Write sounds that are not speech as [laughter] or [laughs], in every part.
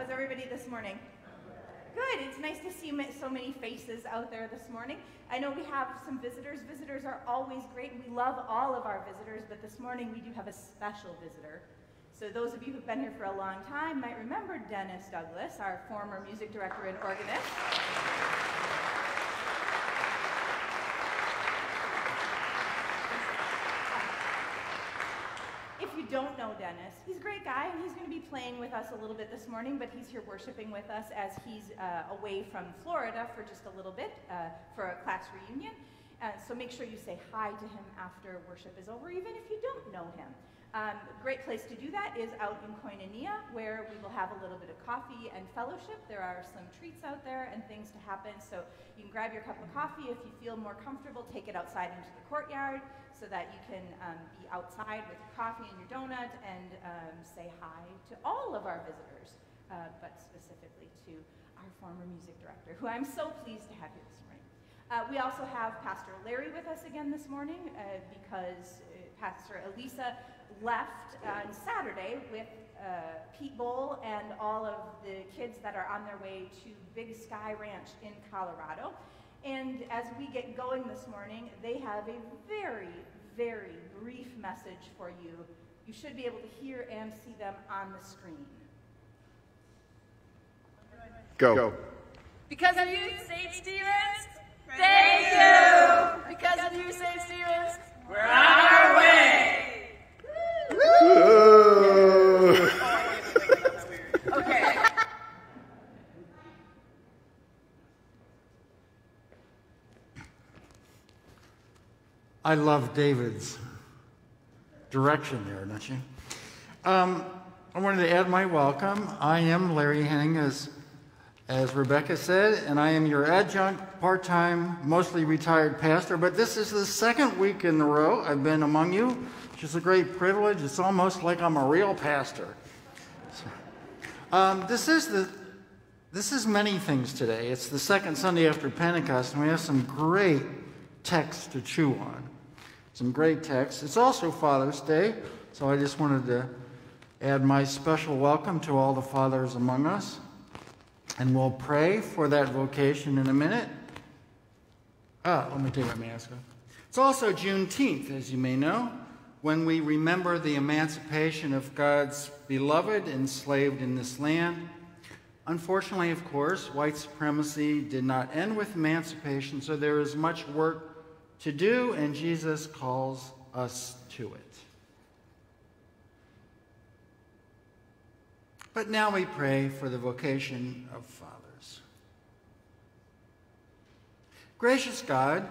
How's everybody this morning? Good. It's nice to see so many faces out there this morning. I know we have some visitors. Visitors are always great. We love all of our visitors, but this morning we do have a special visitor. So those of you who've been here for a long time might remember Dennis Douglas, our former music director and organist. Don't know Dennis, he's a great guy, and he's going to be playing with us a little bit this morning, but he's here worshiping with us as he's uh, away from Florida for just a little bit uh, for a class reunion. Uh, so make sure you say hi to him after worship is over, even if you don't know him. Um, a great place to do that is out in Koinonia, where we will have a little bit of coffee and fellowship. There are some treats out there and things to happen, so you can grab your cup of coffee. If you feel more comfortable, take it outside into the courtyard so that you can um, be outside with your coffee and your donut and um, say hi to all of our visitors, uh, but specifically to our former music director, who I'm so pleased to have here this morning. Uh, we also have Pastor Larry with us again this morning uh, because uh, Pastor Elisa left on Saturday with uh, Pete Bowl and all of the kids that are on their way to Big Sky Ranch in Colorado. And as we get going this morning, they have a very, very brief message for you. You should be able to hear and see them on the screen. Go. Go. Because of you, St. Stephen's, thank you. Because of you, St. Stephen's, we're on our way. [laughs] I love David's direction there, don't you? Um, I wanted to add my welcome. I am Larry Henning, as, as Rebecca said, and I am your adjunct, part time, mostly retired pastor. But this is the second week in a row I've been among you which is a great privilege. It's almost like I'm a real pastor. So, um, this is the this is many things today. It's the second Sunday after Pentecost, and we have some great texts to chew on. Some great texts. It's also Father's Day, so I just wanted to add my special welcome to all the fathers among us. And we'll pray for that vocation in a minute. Ah, let me take my mask off. It's also Juneteenth, as you may know when we remember the emancipation of God's beloved enslaved in this land. Unfortunately, of course, white supremacy did not end with emancipation, so there is much work to do, and Jesus calls us to it. But now we pray for the vocation of fathers. Gracious God,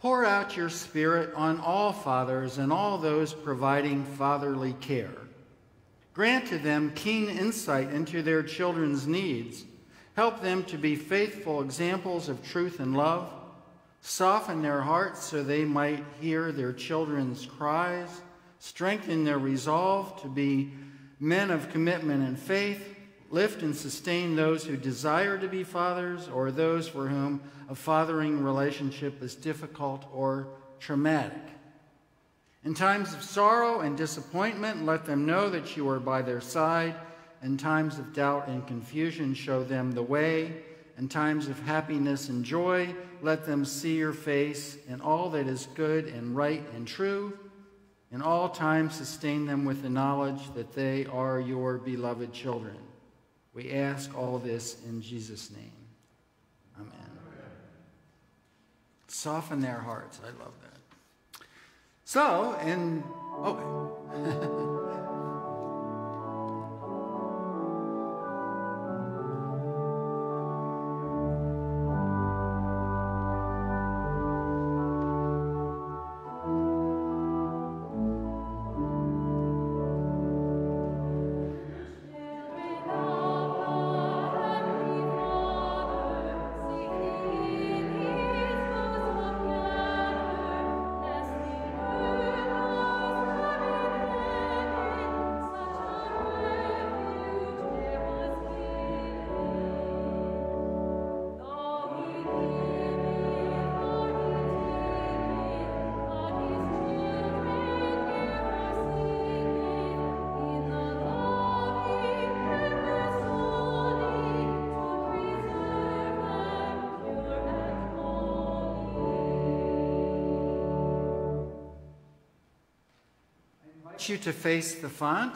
Pour out your Spirit on all fathers and all those providing fatherly care. Grant to them keen insight into their children's needs. Help them to be faithful examples of truth and love. Soften their hearts so they might hear their children's cries. Strengthen their resolve to be men of commitment and faith lift and sustain those who desire to be fathers or those for whom a fathering relationship is difficult or traumatic. In times of sorrow and disappointment, let them know that you are by their side. In times of doubt and confusion, show them the way. In times of happiness and joy, let them see your face in all that is good and right and true. In all times, sustain them with the knowledge that they are your beloved children. We ask all this in Jesus' name. Amen. Soften their hearts. I love that. So, and, oh. [laughs] you to face the font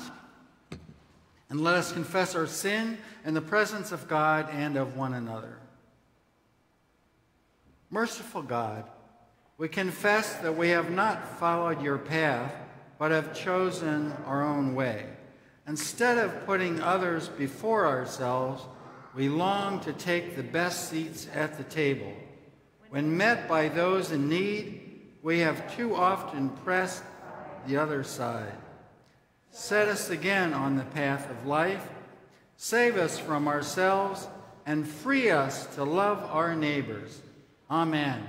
and let us confess our sin in the presence of God and of one another. Merciful God, we confess that we have not followed your path, but have chosen our own way. Instead of putting others before ourselves, we long to take the best seats at the table. When met by those in need, we have too often pressed the other side. Set us again on the path of life, save us from ourselves, and free us to love our neighbors. Amen.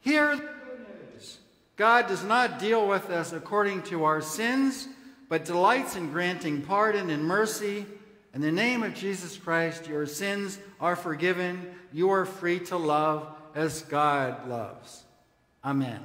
Hear the news. God does not deal with us according to our sins, but delights in granting pardon and mercy. In the name of Jesus Christ, your sins are forgiven. You are free to love as God loves. Amen.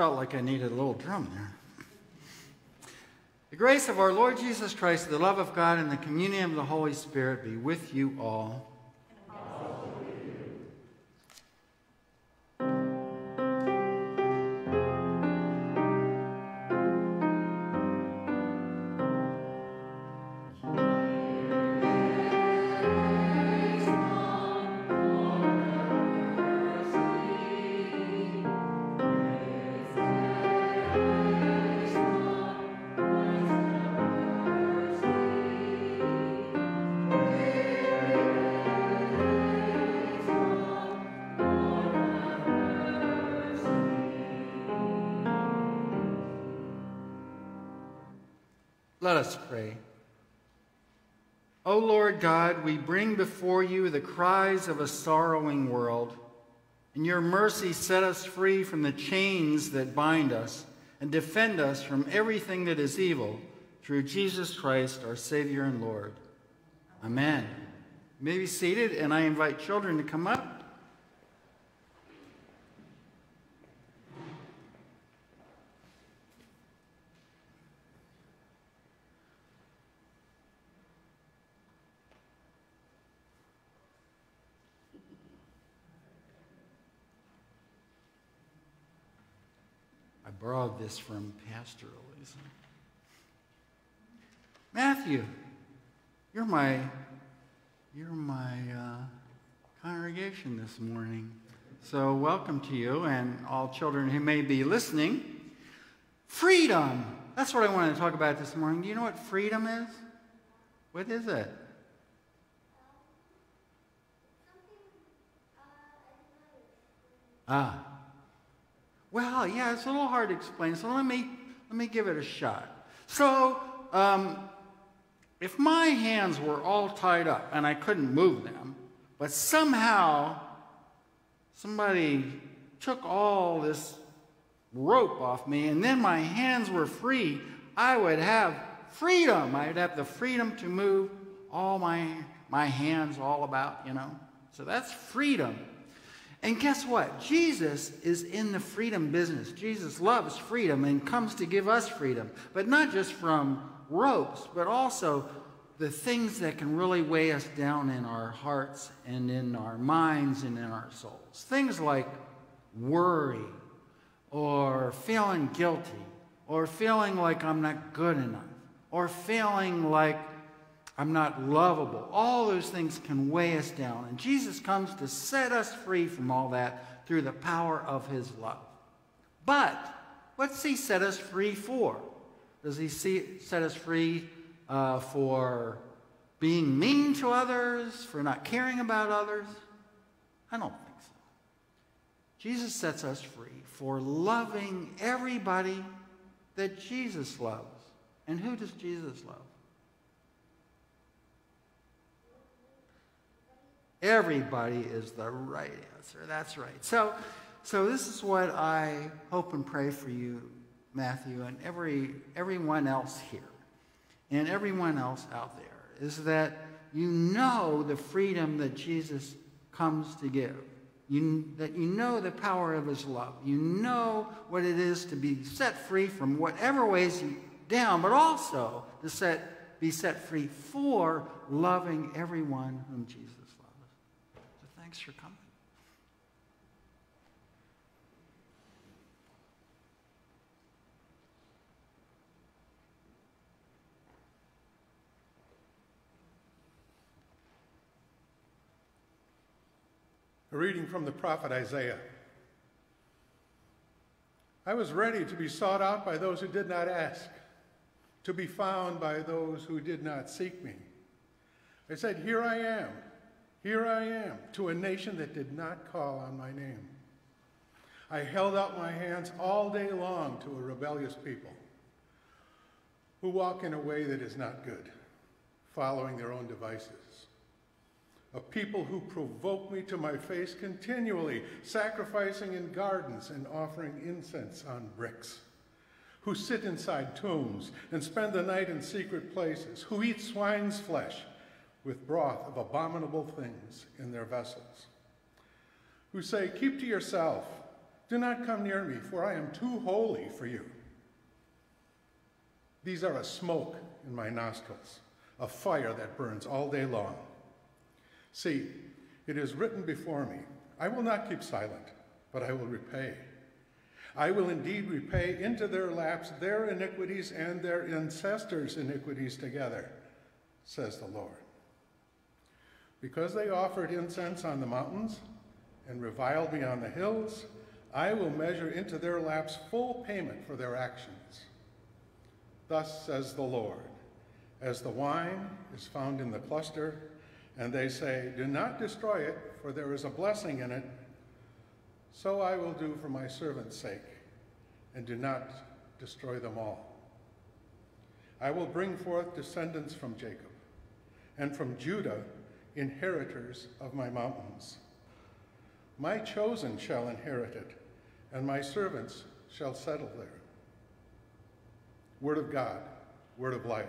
Felt like I needed a little drum there. The grace of our Lord Jesus Christ, the love of God, and the communion of the Holy Spirit be with you all. Let us pray. O Lord God, we bring before you the cries of a sorrowing world. In your mercy, set us free from the chains that bind us and defend us from everything that is evil through Jesus Christ, our Savior and Lord. Amen. You may be seated, and I invite children to come up. Borrowed this from Pastor Elisa. Matthew, you're my, you're my uh, congregation this morning. So welcome to you and all children who may be listening. Freedom. That's what I wanted to talk about this morning. Do you know what freedom is? What is it? Ah, well, yeah, it's a little hard to explain, so let me, let me give it a shot. So, um, if my hands were all tied up and I couldn't move them, but somehow somebody took all this rope off me and then my hands were free, I would have freedom. I'd have the freedom to move all my, my hands all about, you know. So that's freedom. And guess what? Jesus is in the freedom business. Jesus loves freedom and comes to give us freedom, but not just from ropes, but also the things that can really weigh us down in our hearts and in our minds and in our souls. Things like worry or feeling guilty or feeling like I'm not good enough or feeling like I'm not lovable. All those things can weigh us down. And Jesus comes to set us free from all that through the power of his love. But what's he set us free for? Does he see, set us free uh, for being mean to others, for not caring about others? I don't think so. Jesus sets us free for loving everybody that Jesus loves. And who does Jesus love? Everybody is the right answer. That's right. So, so this is what I hope and pray for you, Matthew, and every everyone else here, and everyone else out there, is that you know the freedom that Jesus comes to give. You, that you know the power of his love. You know what it is to be set free from whatever weighs you down, but also to set, be set free for loving everyone whom Jesus thanks for coming. A reading from the prophet Isaiah. I was ready to be sought out by those who did not ask, to be found by those who did not seek me. I said, Here I am, here I am, to a nation that did not call on my name. I held out my hands all day long to a rebellious people who walk in a way that is not good, following their own devices. A people who provoke me to my face continually, sacrificing in gardens and offering incense on bricks, who sit inside tombs and spend the night in secret places, who eat swine's flesh with broth of abominable things in their vessels, who say, Keep to yourself, do not come near me, for I am too holy for you. These are a smoke in my nostrils, a fire that burns all day long. See, it is written before me, I will not keep silent, but I will repay. I will indeed repay into their laps their iniquities and their ancestors' iniquities together, says the Lord. Because they offered incense on the mountains and reviled me on the hills, I will measure into their laps full payment for their actions. Thus says the Lord, as the wine is found in the cluster and they say, Do not destroy it, for there is a blessing in it. So I will do for my servant's sake, and do not destroy them all. I will bring forth descendants from Jacob, and from Judah inheritors of my mountains. My chosen shall inherit it, and my servants shall settle there. Word of God, word of life.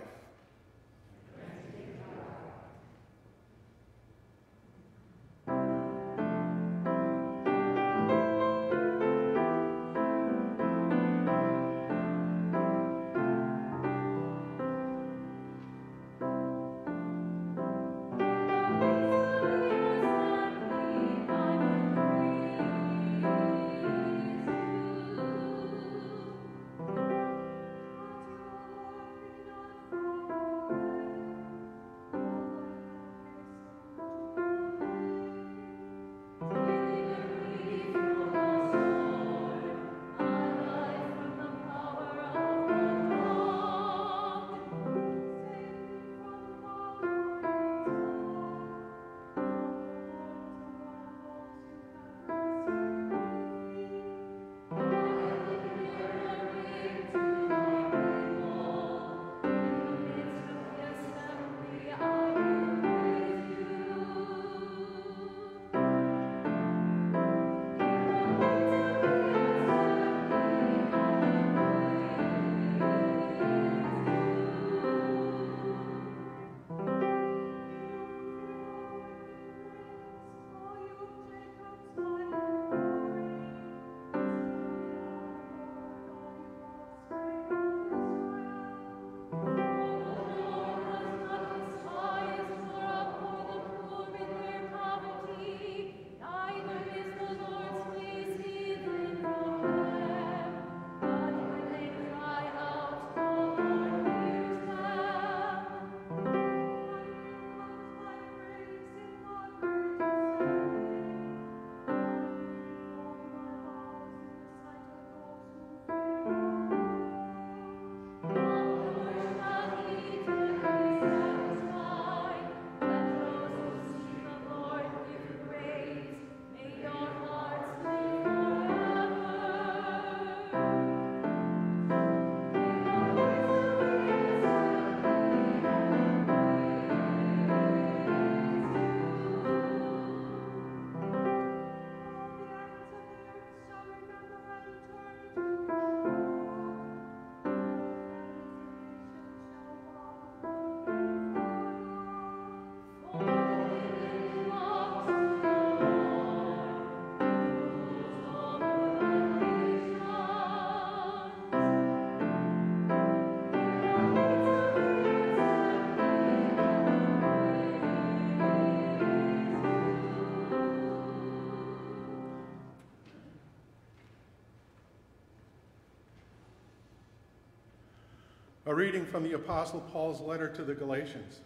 Reading from the Apostle Paul's letter to the Galatians.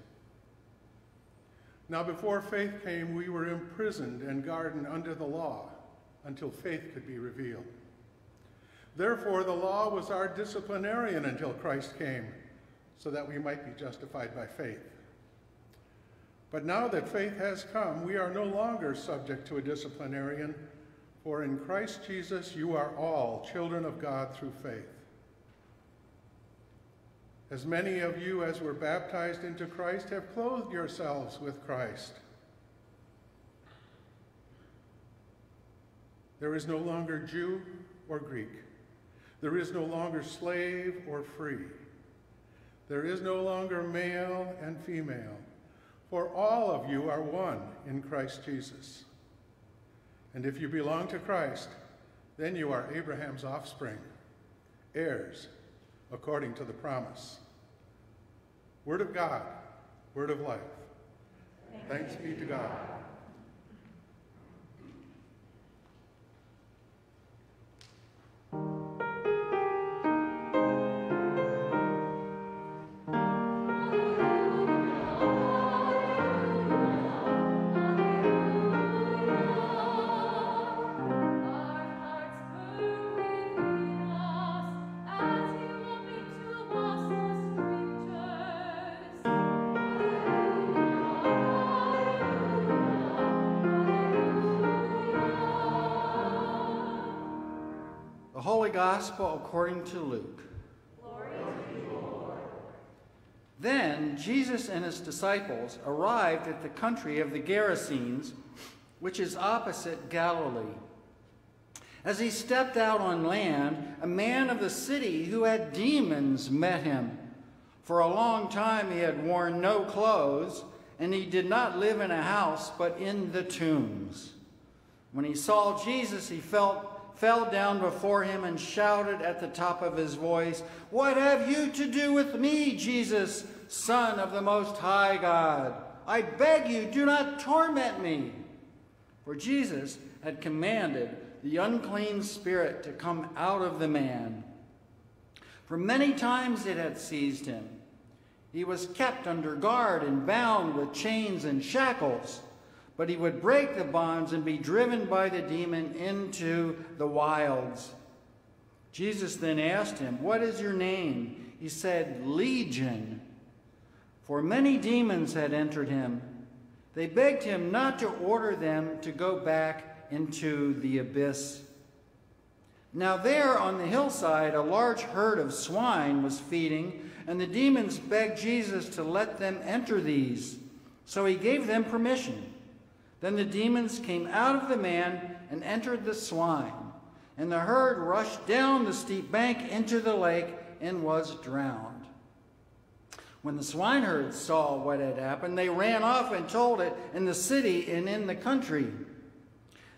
Now, before faith came, we were imprisoned and guarded under the law until faith could be revealed. Therefore, the law was our disciplinarian until Christ came, so that we might be justified by faith. But now that faith has come, we are no longer subject to a disciplinarian, for in Christ Jesus you are all children of God through faith. As many of you as were baptized into Christ have clothed yourselves with Christ. There is no longer Jew or Greek. There is no longer slave or free. There is no longer male and female, for all of you are one in Christ Jesus. And if you belong to Christ, then you are Abraham's offspring, heirs according to the promise. Word of God, word of life. Thanks be to God. Gospel according to Luke. then Jesus and his disciples arrived at the country of the Gerasenes, which is opposite Galilee. As he stepped out on land, a man of the city who had demons met him. For a long time he had worn no clothes, and he did not live in a house, but in the tombs. When he saw Jesus, he felt fell down before him and shouted at the top of his voice, What have you to do with me, Jesus, Son of the Most High God? I beg you, do not torment me. For Jesus had commanded the unclean spirit to come out of the man. For many times it had seized him. He was kept under guard and bound with chains and shackles but he would break the bonds and be driven by the demon into the wilds. Jesus then asked him, What is your name? He said, Legion. For many demons had entered him. They begged him not to order them to go back into the abyss. Now, there on the hillside, a large herd of swine was feeding, and the demons begged Jesus to let them enter these. So he gave them permission. Then the demons came out of the man and entered the swine, and the herd rushed down the steep bank into the lake and was drowned. When the swineherds saw what had happened, they ran off and told it in the city and in the country.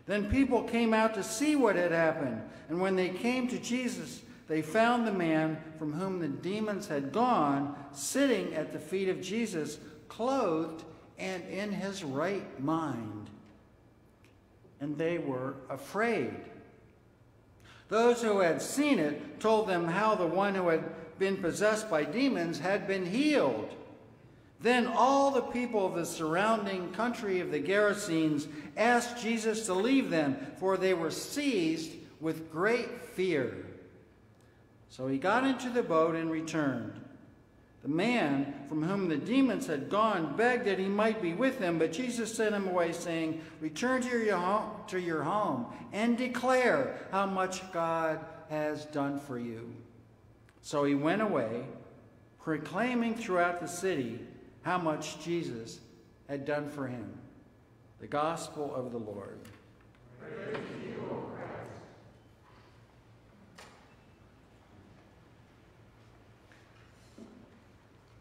Then people came out to see what had happened, and when they came to Jesus, they found the man from whom the demons had gone sitting at the feet of Jesus, clothed and in his right mind. And they were afraid. Those who had seen it told them how the one who had been possessed by demons had been healed. Then all the people of the surrounding country of the Gerasenes asked Jesus to leave them, for they were seized with great fear. So he got into the boat and returned. The man from whom the demons had gone begged that he might be with them, but Jesus sent him away, saying, Return to your home, to your home and declare how much God has done for you. So he went away, proclaiming throughout the city how much Jesus had done for him. The Gospel of the Lord. Praise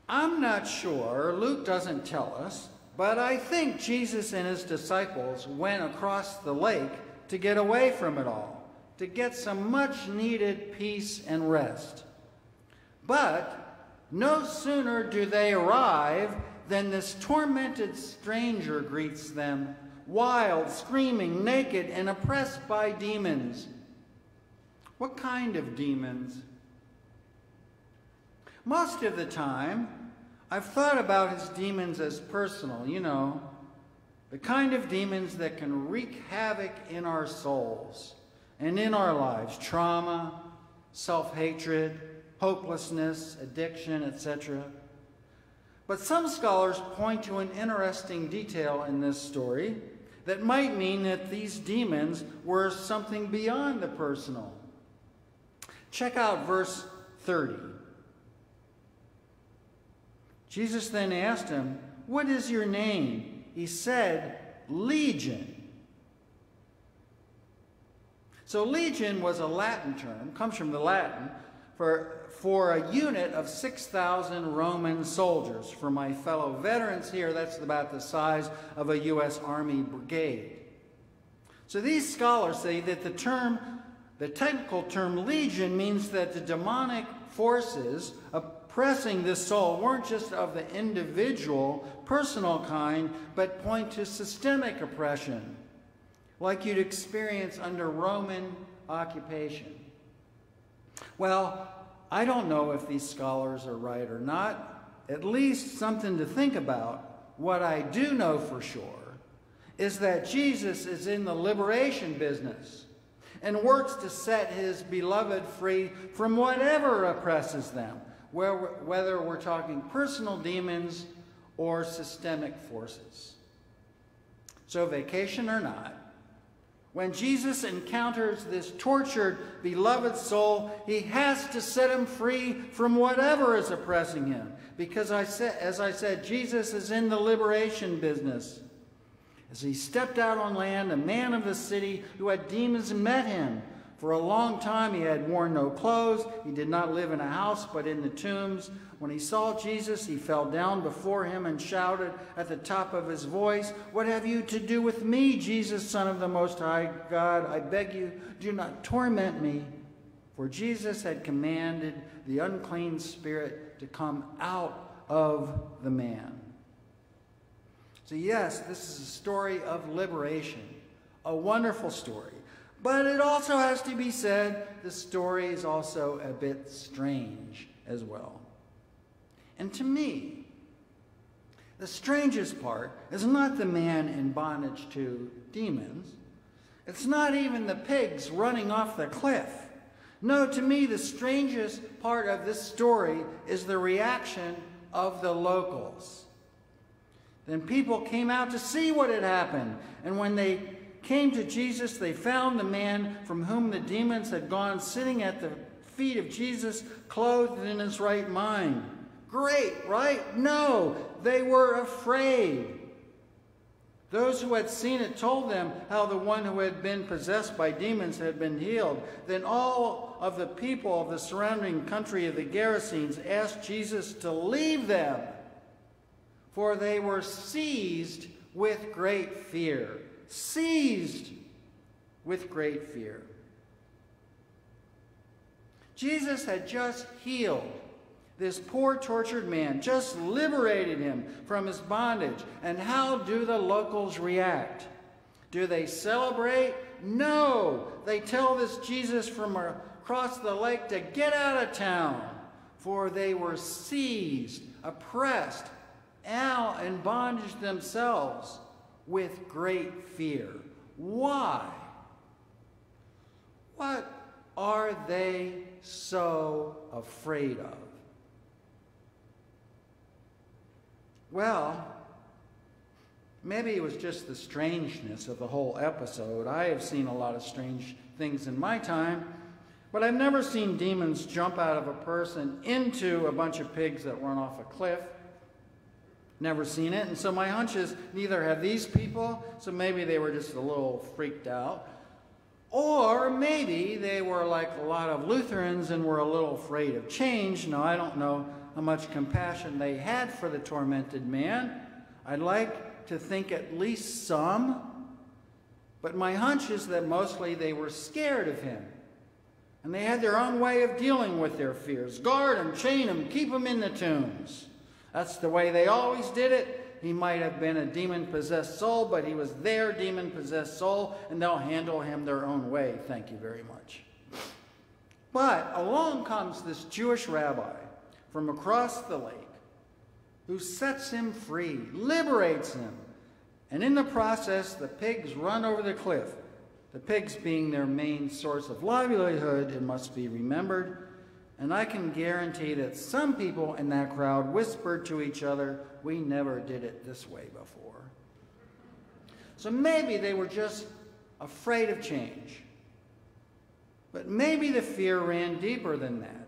I'm not sure, Luke doesn't tell us, but I think Jesus and his disciples went across the lake to get away from it all, to get some much needed peace and rest. But no sooner do they arrive than this tormented stranger greets them, wild, screaming, naked, and oppressed by demons. What kind of demons? most of the time, I've thought about his demons as personal, you know, the kind of demons that can wreak havoc in our souls and in our lives trauma, self hatred, hopelessness, addiction, etc. But some scholars point to an interesting detail in this story that might mean that these demons were something beyond the personal. Check out verse 30. Jesus then asked him, What is your name? He said, Legion. So, legion was a Latin term, comes from the Latin, for, for a unit of 6,000 Roman soldiers. For my fellow veterans here, that's about the size of a U.S. Army brigade. So, these scholars say that the term, the technical term legion, means that the demonic forces uh, oppressing this soul weren't just of the individual, personal kind, but point to systemic oppression, like you'd experience under Roman occupation. Well, I don't know if these scholars are right or not, at least something to think about. What I do know for sure is that Jesus is in the liberation business and works to set his beloved free from whatever oppresses them, whether we're talking personal demons or systemic forces. So, vacation or not, when Jesus encounters this tortured, beloved soul, he has to set him free from whatever is oppressing him. Because, I said, as I said, Jesus is in the liberation business. As he stepped out on land, a man of the city who had demons met him for a long time, he had worn no clothes. He did not live in a house, but in the tombs. When he saw Jesus, he fell down before him and shouted at the top of his voice, What have you to do with me, Jesus, Son of the Most High God? I beg you, do not torment me. For Jesus had commanded the unclean spirit to come out of the man. So, yes, this is a story of liberation, a wonderful story. But it also has to be said the story is also a bit strange as well. And to me, the strangest part is not the man in bondage to demons. It's not even the pigs running off the cliff. No, to me, the strangest part of this story is the reaction of the locals. Then people came out to see what had happened. And when they came to Jesus, they found the man from whom the demons had gone sitting at the feet of Jesus, clothed in his right mind. Great, right? No, they were afraid. Those who had seen it told them how the one who had been possessed by demons had been healed. Then all of the people of the surrounding country of the Gerasenes asked Jesus to leave them, for they were seized with great fear seized with great fear. Jesus had just healed this poor tortured man, just liberated him from his bondage. And how do the locals react? Do they celebrate? No. They tell this Jesus from across the lake to get out of town, for they were seized, oppressed, out in bondage themselves with great fear. Why? What are they so afraid of? Well, maybe it was just the strangeness of the whole episode. I have seen a lot of strange things in my time, but I've never seen demons jump out of a person into a bunch of pigs that run off a cliff. Never seen it. And so my hunch is neither have these people, so maybe they were just a little freaked out. Or maybe they were like a lot of Lutherans and were a little afraid of change. Now, I don't know how much compassion they had for the tormented man. I'd like to think at least some. But my hunch is that mostly they were scared of him. And they had their own way of dealing with their fears. Guard him, chain him, keep him in the tombs. That's the way they always did it. He might have been a demon possessed soul, but he was their demon possessed soul, and they'll handle him their own way. Thank you very much. But along comes this Jewish rabbi from across the lake who sets him free, liberates him. And in the process, the pigs run over the cliff. The pigs being their main source of livelihood, it must be remembered. And I can guarantee that some people in that crowd whispered to each other, We never did it this way before. So maybe they were just afraid of change. But maybe the fear ran deeper than that.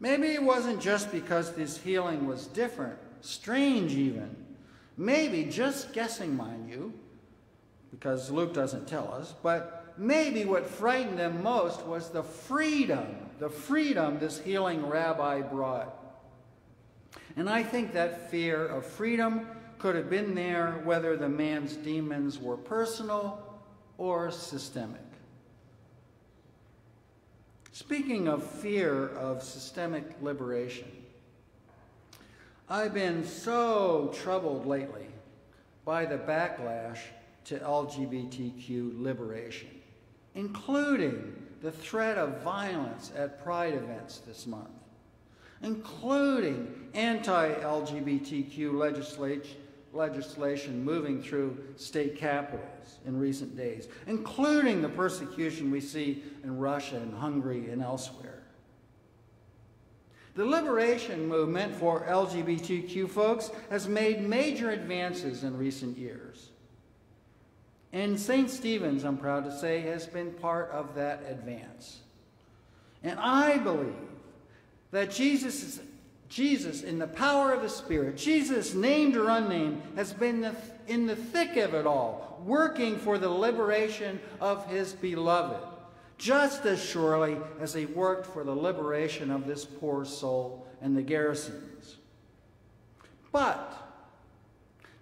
Maybe it wasn't just because this healing was different, strange even. Maybe, just guessing, mind you, because Luke doesn't tell us, but maybe what frightened them most was the freedom, the freedom this healing rabbi brought. And I think that fear of freedom could have been there whether the man's demons were personal or systemic. Speaking of fear of systemic liberation, I've been so troubled lately by the backlash to LGBTQ liberation, including the threat of violence at pride events this month, including anti LGBTQ legislation legislation moving through state capitals in recent days, including the persecution we see in Russia and Hungary and elsewhere. The liberation movement for LGBTQ folks has made major advances in recent years. And St. Stephen's, I'm proud to say, has been part of that advance. And I believe that Jesus is Jesus, in the power of the Spirit, Jesus, named or unnamed, has been in the thick of it all, working for the liberation of his beloved, just as surely as he worked for the liberation of this poor soul and the Gerasenes. But,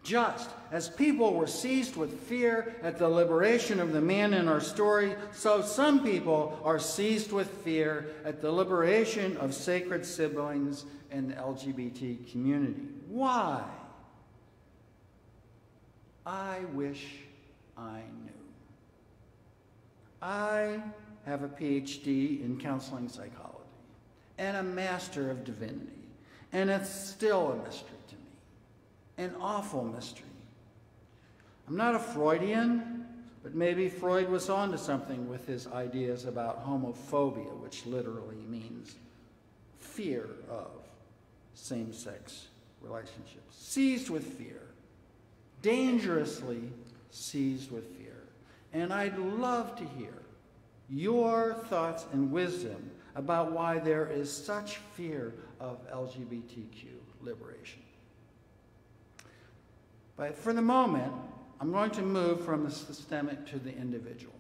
just as people were seized with fear at the liberation of the man in our story, so some people are seized with fear at the liberation of sacred siblings in the LGBT community. Why? I wish I knew. I have a PhD in counseling psychology and a master of divinity, and it's still a mystery an awful mystery. I'm not a Freudian, but maybe Freud was onto something with his ideas about homophobia, which literally means fear of same sex relationships. Seized with fear, dangerously seized with fear. And I'd love to hear your thoughts and wisdom about why there is such fear of LGBTQ liberation. But for the moment, I'm going to move from the systemic to the individual.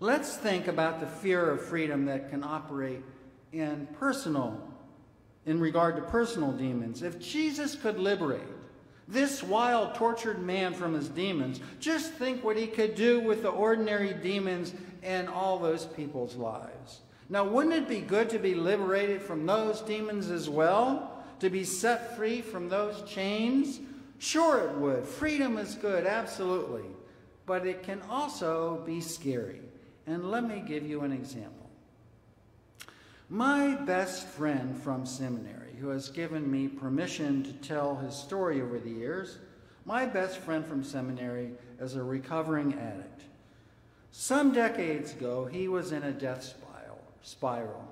Let's think about the fear of freedom that can operate in personal in regard to personal demons. If Jesus could liberate this wild, tortured man from his demons, just think what he could do with the ordinary demons in all those people's lives. Now, wouldn't it be good to be liberated from those demons as well? To be set free from those chains? Sure, it would. Freedom is good, absolutely. But it can also be scary. And let me give you an example. My best friend from seminary, who has given me permission to tell his story over the years, my best friend from seminary is a recovering addict. Some decades ago, he was in a death spiral.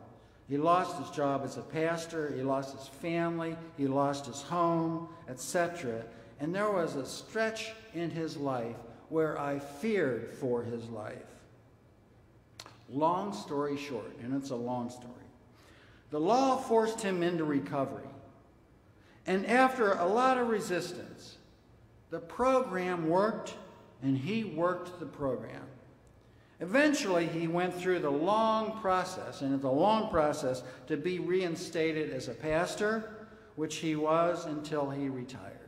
He lost his job as a pastor, he lost his family, he lost his home, etc. And there was a stretch in his life where I feared for his life. Long story short, and it's a long story. The law forced him into recovery. And after a lot of resistance, the program worked and he worked the program. Eventually, he went through the long process, and it's a long process, to be reinstated as a pastor, which he was until he retired.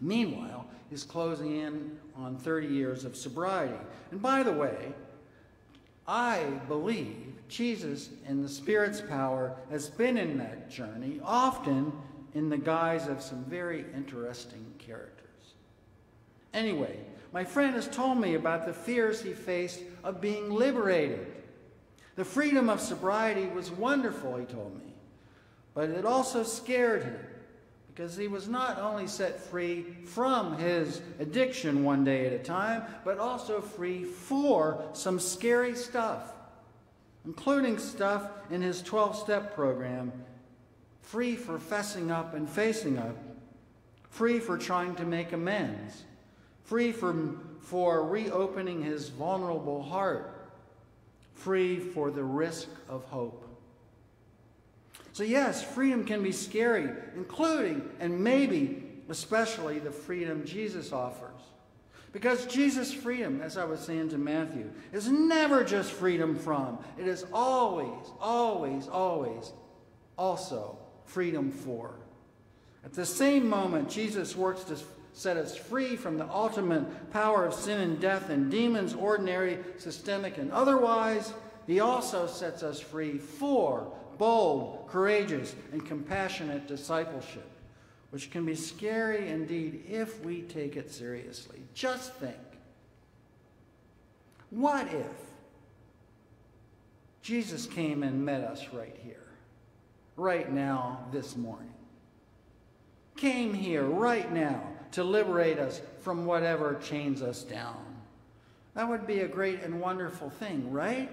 Meanwhile, he's closing in on 30 years of sobriety. And by the way, I believe Jesus, in the Spirit's power, has been in that journey, often in the guise of some very interesting characters. Anyway, my friend has told me about the fears he faced of being liberated. The freedom of sobriety was wonderful, he told me. but it also scared him because he was not only set free from his addiction one day at a time, but also free for some scary stuff, including stuff in his 12 step program. Free for fessing up and facing up, free for trying to make amends, free from, for reopening his vulnerable heart, free for the risk of hope. So, yes, freedom can be scary, including and maybe especially the freedom Jesus offers. Because Jesus' freedom, as I was saying to Matthew, is never just freedom from, it is always, always, always also freedom for. At the same moment, Jesus works to set us free from the ultimate power of sin and death and demons, ordinary, systemic, and otherwise. He also sets us free for bold, courageous, and compassionate discipleship, which can be scary indeed if we take it seriously. Just think what if Jesus came and met us right here, right now, this morning? Came here right now to liberate us from whatever chains us down. That would be a great and wonderful thing, right?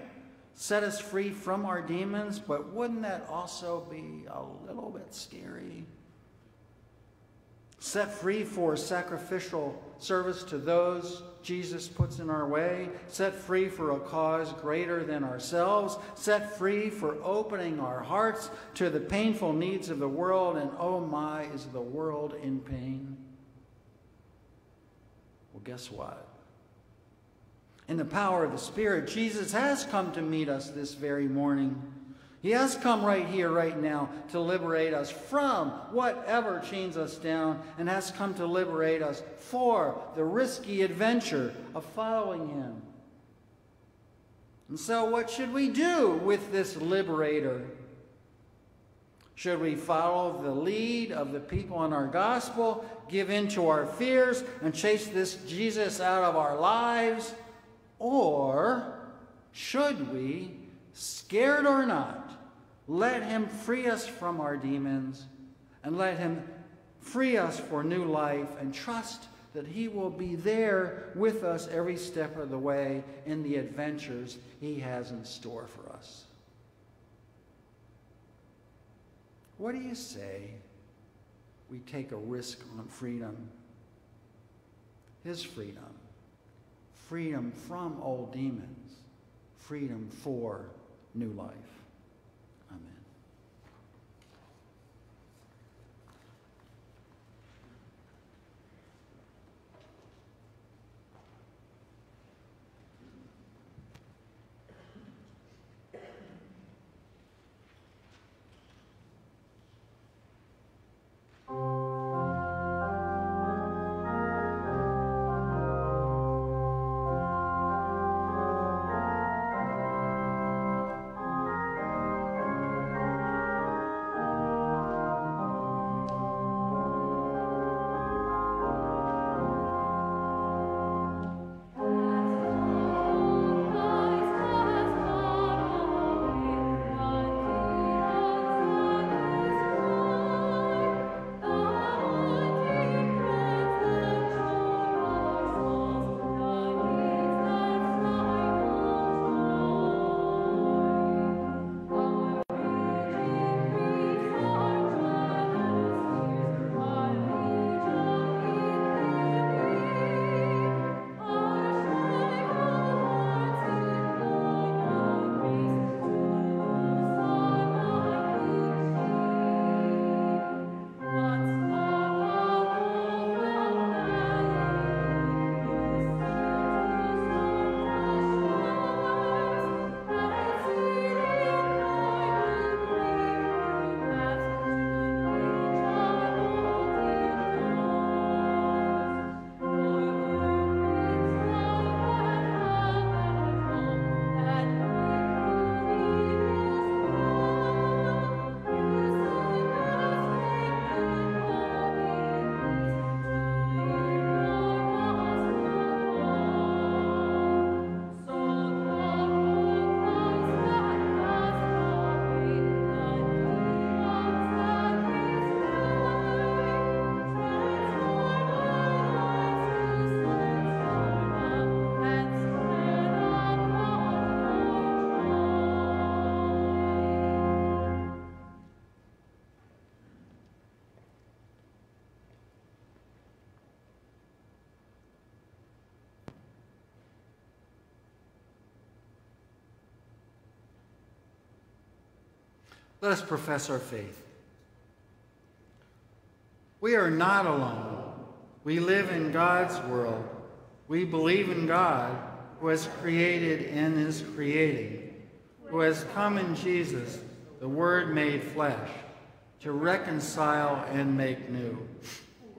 Set us free from our demons, but wouldn't that also be a little bit scary? Set free for sacrificial service to those Jesus puts in our way, set free for a cause greater than ourselves, set free for opening our hearts to the painful needs of the world, and oh my, is the world in pain? Well, guess what? In the power of the Spirit, Jesus has come to meet us this very morning. He has come right here, right now, to liberate us from whatever chains us down and has come to liberate us for the risky adventure of following Him. And so, what should we do with this liberator? Should we follow the lead of the people in our gospel, give in to our fears, and chase this Jesus out of our lives? Or should we, scared or not, let him free us from our demons and let him free us for new life and trust that he will be there with us every step of the way in the adventures he has in store for us? What do you say we take a risk on freedom? His freedom freedom from old demons, freedom for new life. Let us profess our faith. We are not alone. We live in God's world. We believe in God, who has created and is creating, who has come in Jesus, the Word made flesh, to reconcile and make new,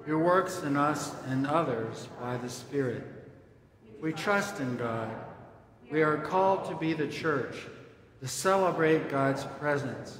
who works in us and others by the Spirit. We trust in God. We are called to be the church, to celebrate God's presence,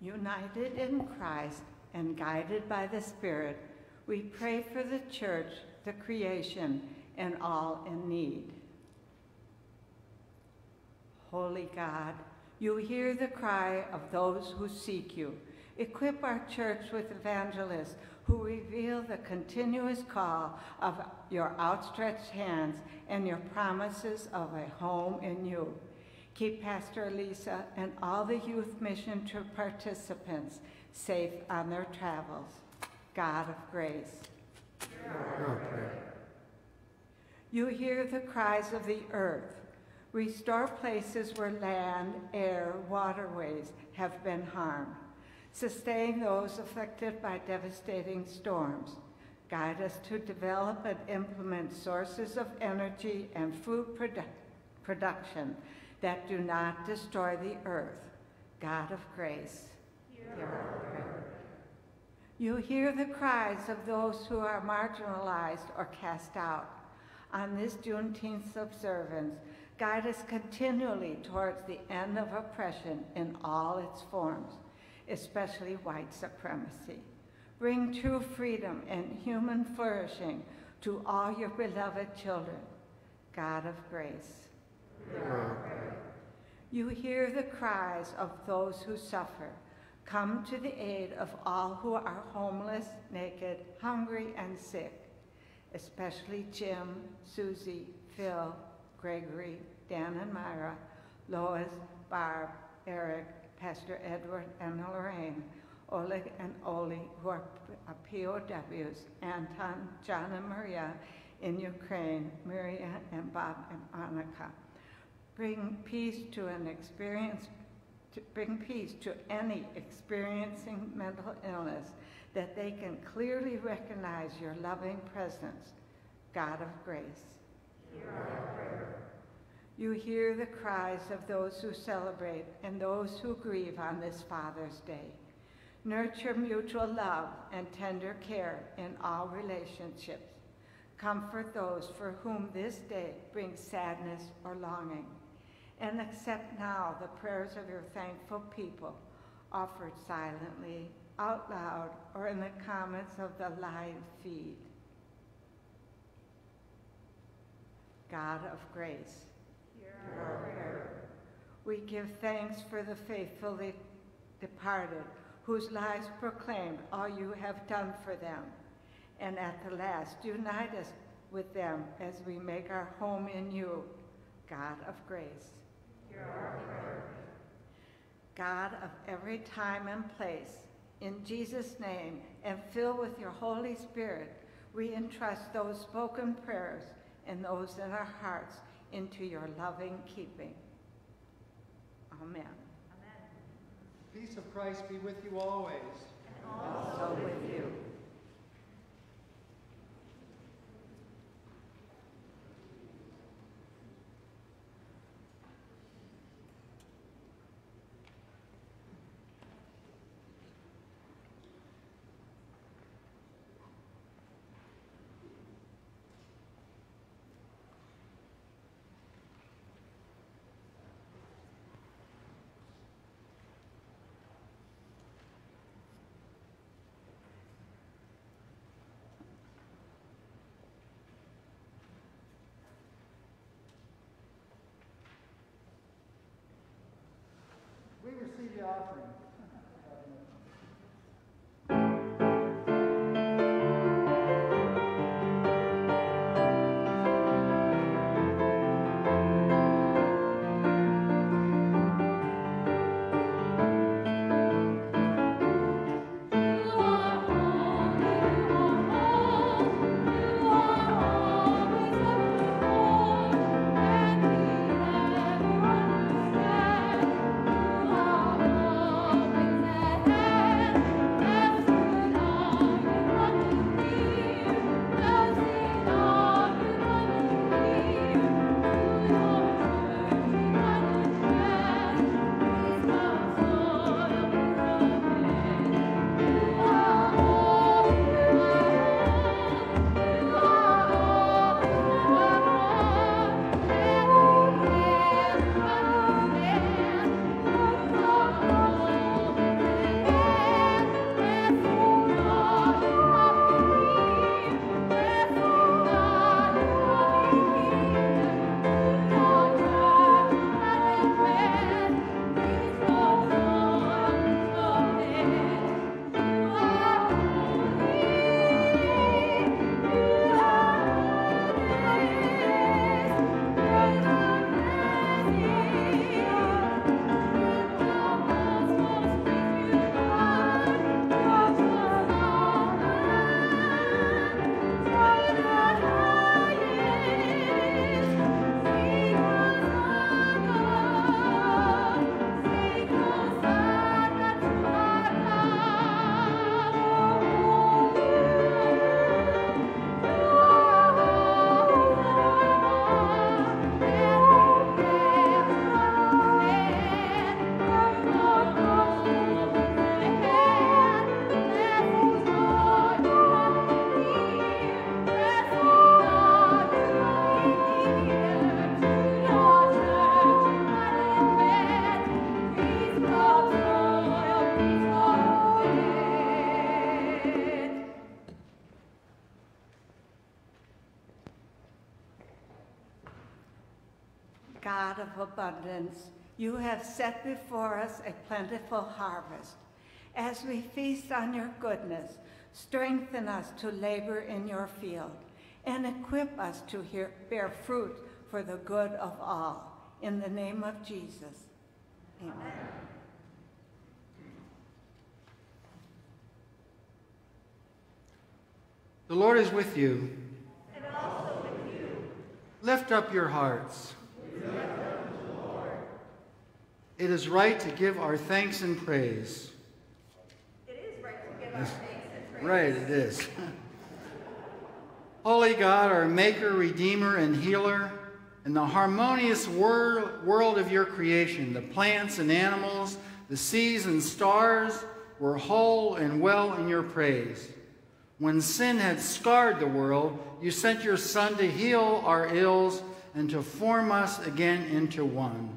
United in Christ and guided by the Spirit, we pray for the church, the creation, and all in need. Holy God, you hear the cry of those who seek you. Equip our church with evangelists who reveal the continuous call of your outstretched hands and your promises of a home in you. Keep Pastor Elisa and all the youth mission trip participants safe on their travels. God of grace. You hear the cries of the earth. Restore places where land, air, waterways have been harmed. Sustain those affected by devastating storms. Guide us to develop and implement sources of energy and food produ production that do not destroy the earth. God of grace, hear our prayer. You hear the cries of those who are marginalized or cast out. On this Juneteenth observance, guide us continually towards the end of oppression in all its forms, especially white supremacy. Bring true freedom and human flourishing to all your beloved children. God of grace. You hear the cries of those who suffer. Come to the aid of all who are homeless, naked, hungry, and sick, especially Jim, Susie, Phil, Gregory, Dan and Myra, Lois, Barb, Eric, Pastor Edward and Lorraine, Oleg and Oli, who are POWs, uh, Anton, John and Maria in Ukraine, Maria and Bob and Annika bring peace to an experience, to bring peace to any experiencing mental illness, that they can clearly recognize your loving presence, God of grace. You hear the cries of those who celebrate and those who grieve on this Father's Day. Nurture mutual love and tender care in all relationships. Comfort those for whom this day brings sadness or longing and accept now the prayers of your thankful people offered silently, out loud, or in the comments of the live feed. God of grace, hear our prayer. We give thanks for the faithfully departed, whose lives proclaimed all you have done for them. And at the last, unite us with them as we make our home in you, God of grace. God of every time and place, in Jesus' name, and fill with your Holy Spirit, we entrust those spoken prayers and those in our hearts into your loving keeping. Amen. Amen. Peace of Christ be with you always. And also with you. You have set before us a plentiful harvest. As we feast on your goodness, strengthen us to labor in your field and equip us to hear, bear fruit for the good of all. In the name of Jesus, amen. The Lord is with you. And also with you. Lift up your hearts. It is right to give our thanks and praise. It is right to give our thanks and praise. Right, it is. Holy God, our Maker, Redeemer, and Healer, in the harmonious wor world of your creation, the plants and animals, the seas and stars were whole and well in your praise. When sin had scarred the world, you sent your Son to heal our ills and to form us again into one.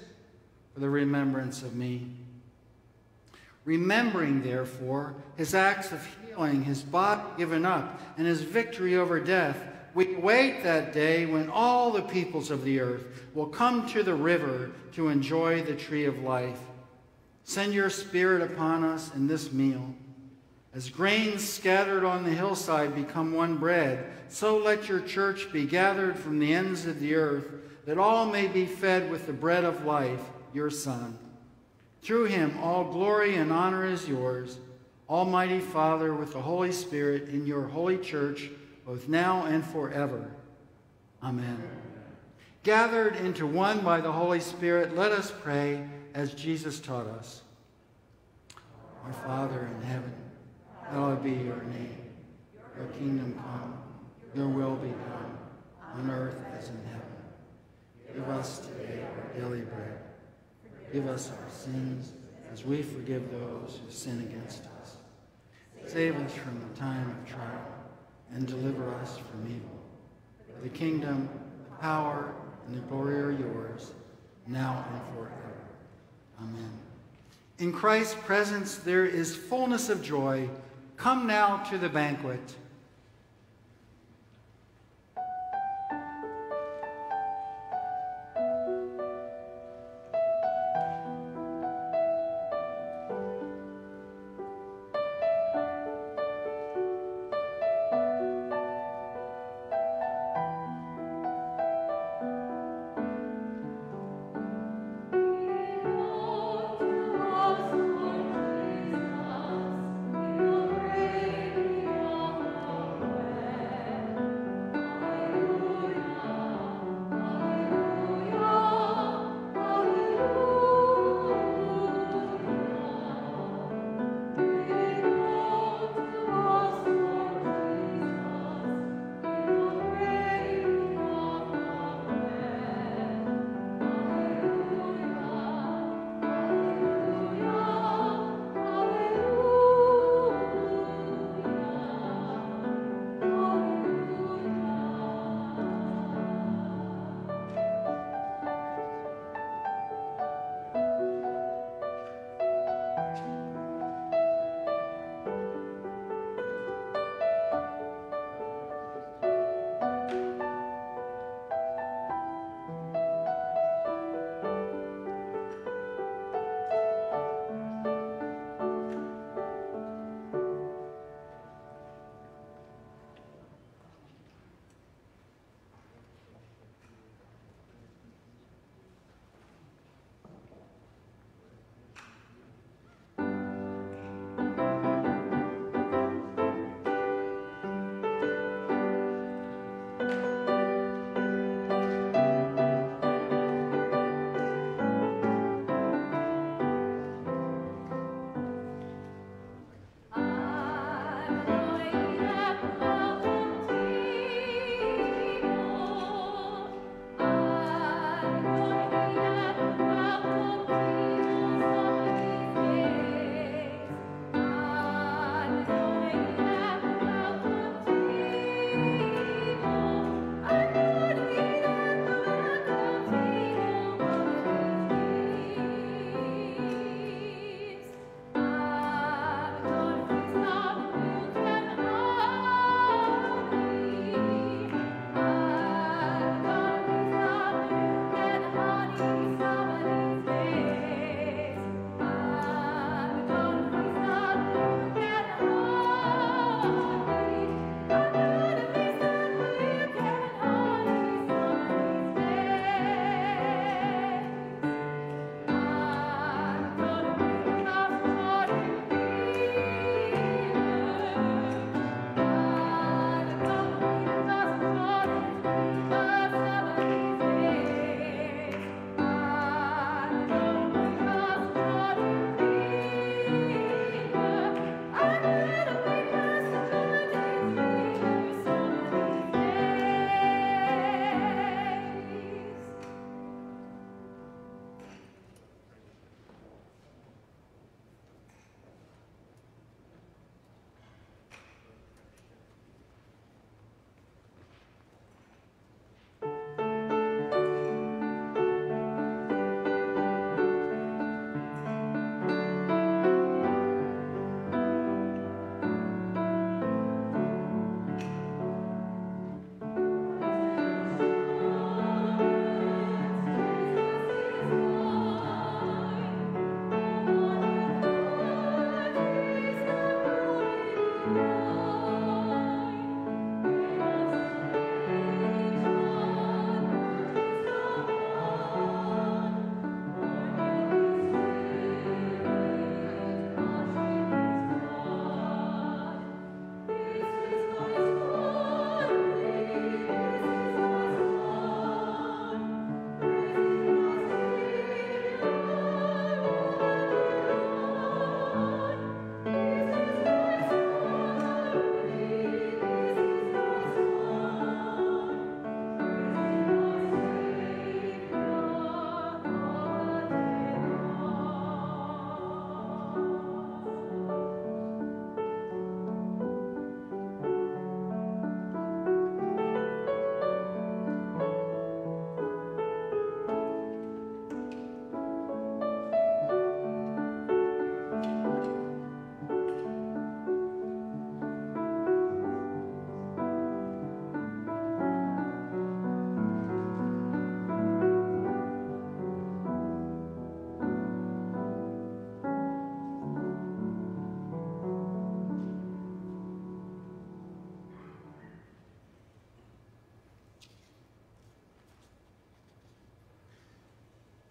for the remembrance of me. Remembering, therefore, his acts of healing, his body given up, and his victory over death, we wait that day when all the peoples of the earth will come to the river to enjoy the tree of life. Send your Spirit upon us in this meal. As grains scattered on the hillside become one bread, so let your church be gathered from the ends of the earth, that all may be fed with the bread of life, your Son. Through him, all glory and honor is yours, Almighty Father, with the Holy Spirit, in your holy church, both now and forever. Amen. Gathered into one by the Holy Spirit, let us pray as Jesus taught us. Our Father in heaven, hallowed be your name. Your kingdom come, your will be done, on earth as in heaven. Give us today our daily bread. Give us our sins as we forgive those who sin against us. Save us from the time of trial and deliver us from evil. For the kingdom, the power, and the glory are yours, now and forever. Amen. In Christ's presence there is fullness of joy. Come now to the banquet.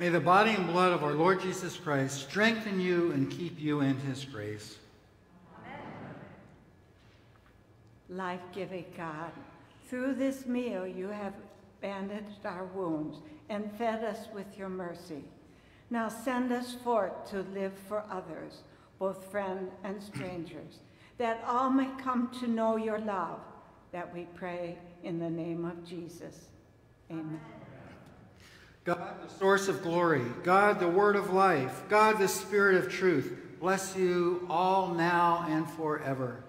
May the body and blood of our Lord Jesus Christ strengthen you and keep you in his grace. Amen. Life giving God, through this meal you have bandaged our wounds and fed us with your mercy. Now send us forth to live for others, both friend and strangers, that all may come to know your love, that we pray in the name of Jesus. Amen. God, the source of glory, God, the word of life, God, the spirit of truth, bless you all now and forever.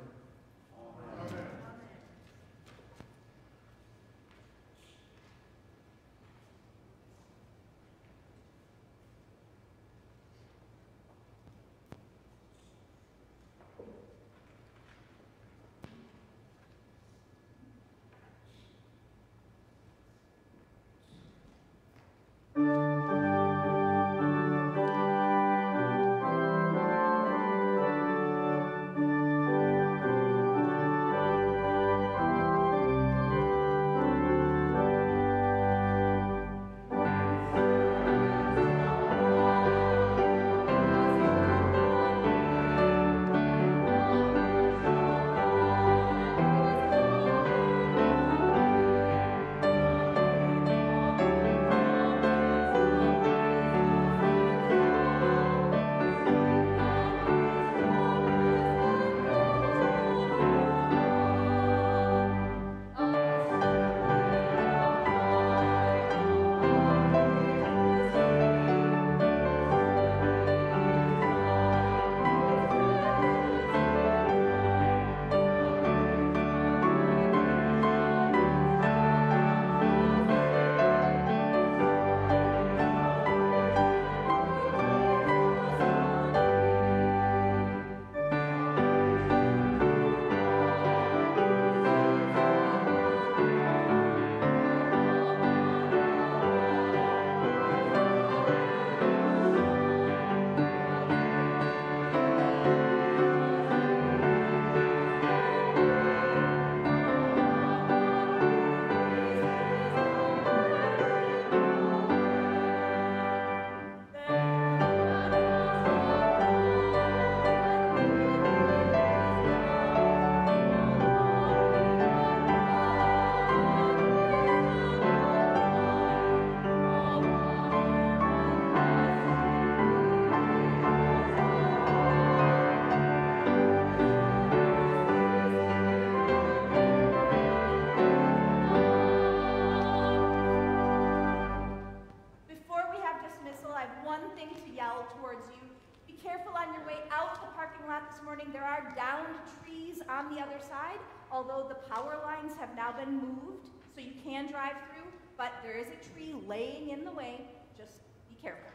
Power lines have now been moved, so you can drive through, but there is a tree laying in the way. Just be careful.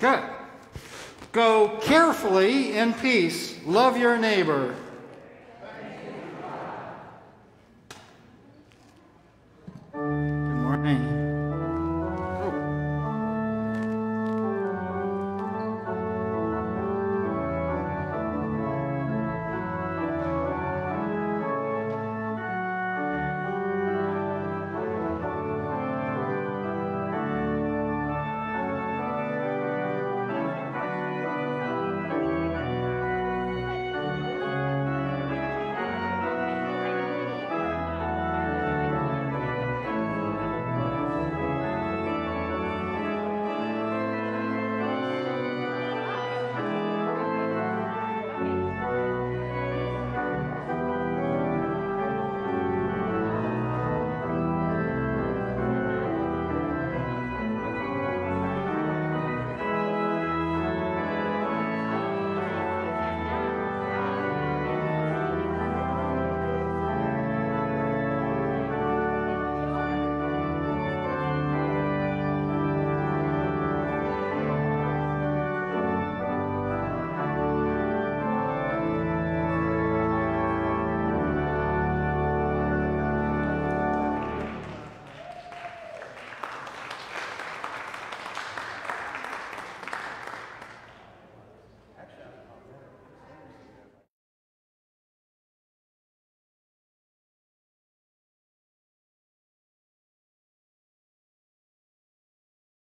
Good. Go carefully in peace. Love your neighbor.